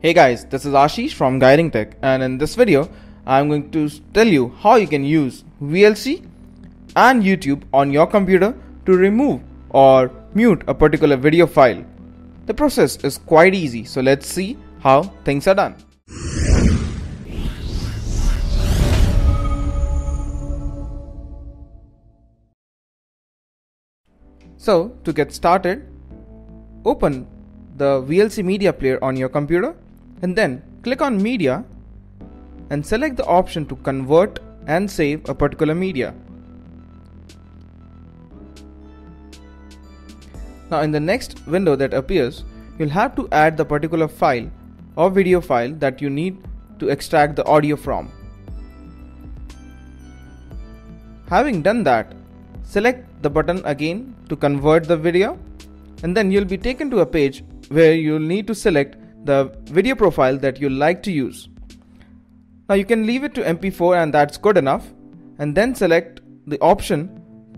Hey guys, this is Ashish from Guiding Tech and in this video I'm going to tell you how you can use VLC and YouTube on your computer to remove or mute a particular video file. The process is quite easy so let's see how things are done. So to get started, open the VLC media player on your computer and then click on media and select the option to convert and save a particular media. Now in the next window that appears, you'll have to add the particular file or video file that you need to extract the audio from. Having done that, select the button again to convert the video and then you'll be taken to a page where you'll need to select the video profile that you like to use. Now you can leave it to MP4 and that's good enough and then select the option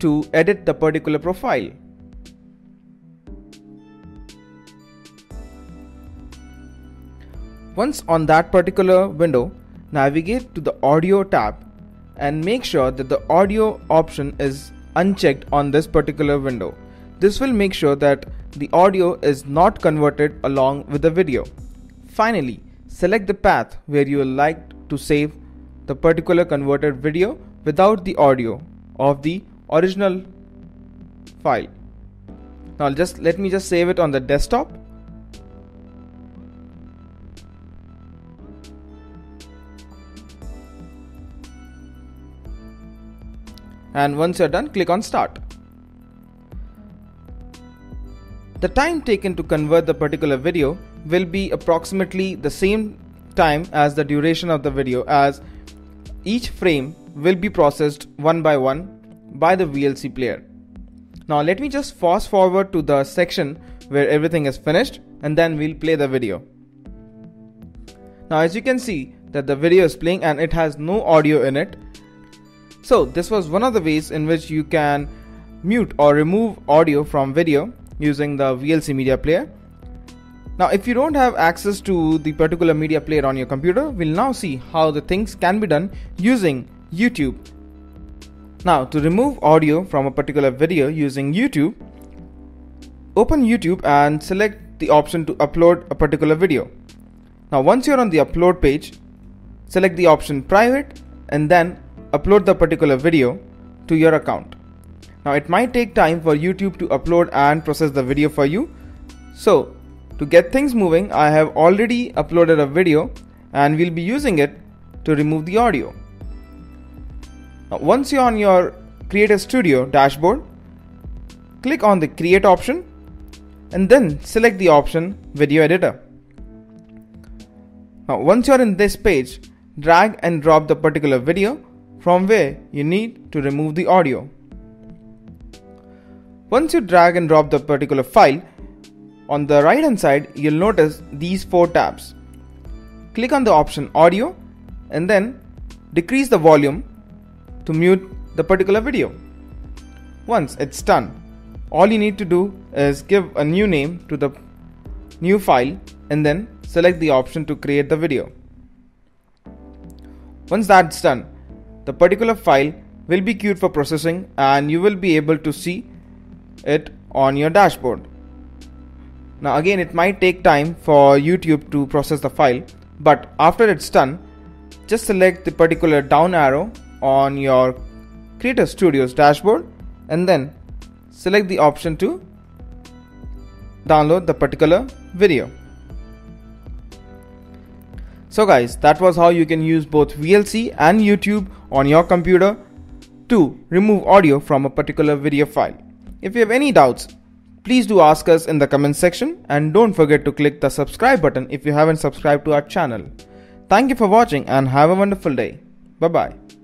to edit the particular profile. Once on that particular window, navigate to the audio tab and make sure that the audio option is unchecked on this particular window. This will make sure that the audio is not converted along with the video. Finally, select the path where you would like to save the particular converted video without the audio of the original file. Now just let me just save it on the desktop. And once you're done, click on start. The time taken to convert the particular video will be approximately the same time as the duration of the video as each frame will be processed one by one by the VLC player. Now let me just fast forward to the section where everything is finished and then we'll play the video. Now as you can see that the video is playing and it has no audio in it. So this was one of the ways in which you can mute or remove audio from video using the VLC media player. Now if you don't have access to the particular media player on your computer, we'll now see how the things can be done using YouTube. Now to remove audio from a particular video using YouTube, open YouTube and select the option to upload a particular video. Now once you're on the upload page, select the option private and then upload the particular video to your account. Now it might take time for YouTube to upload and process the video for you. So to get things moving, I have already uploaded a video and we'll be using it to remove the audio. Now once you're on your Creator Studio dashboard, click on the create option and then select the option video editor. Now once you're in this page, drag and drop the particular video from where you need to remove the audio. Once you drag and drop the particular file, on the right hand side you'll notice these four tabs. Click on the option audio and then decrease the volume to mute the particular video. Once it's done, all you need to do is give a new name to the new file and then select the option to create the video. Once that's done, the particular file will be queued for processing and you will be able to see it on your dashboard. Now again it might take time for YouTube to process the file but after it's done just select the particular down arrow on your Creator Studios dashboard and then select the option to download the particular video. So guys that was how you can use both VLC and YouTube on your computer to remove audio from a particular video file. If you have any doubts, please do ask us in the comment section and don't forget to click the subscribe button if you haven't subscribed to our channel. Thank you for watching and have a wonderful day. Bye bye.